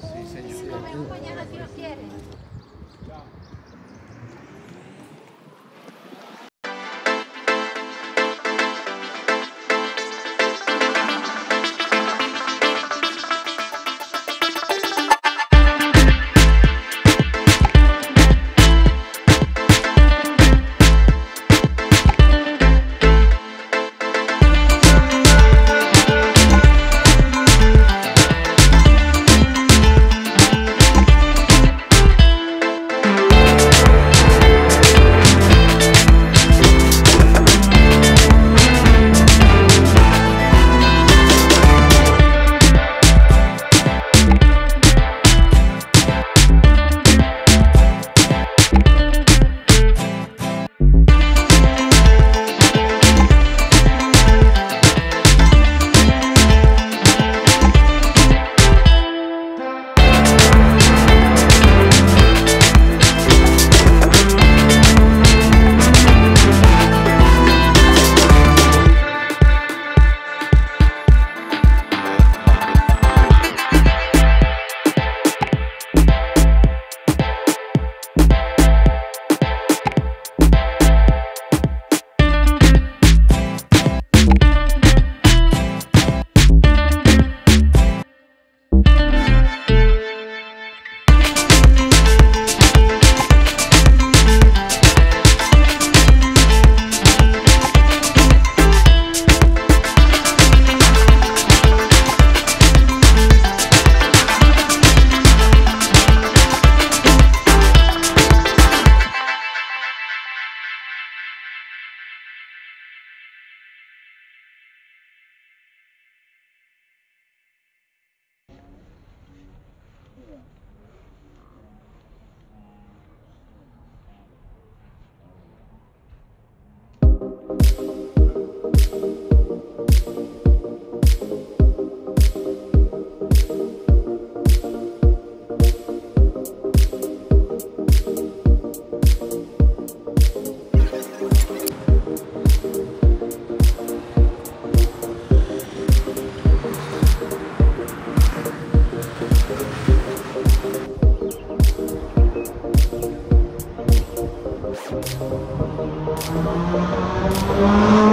Sí, señor. Lo. Música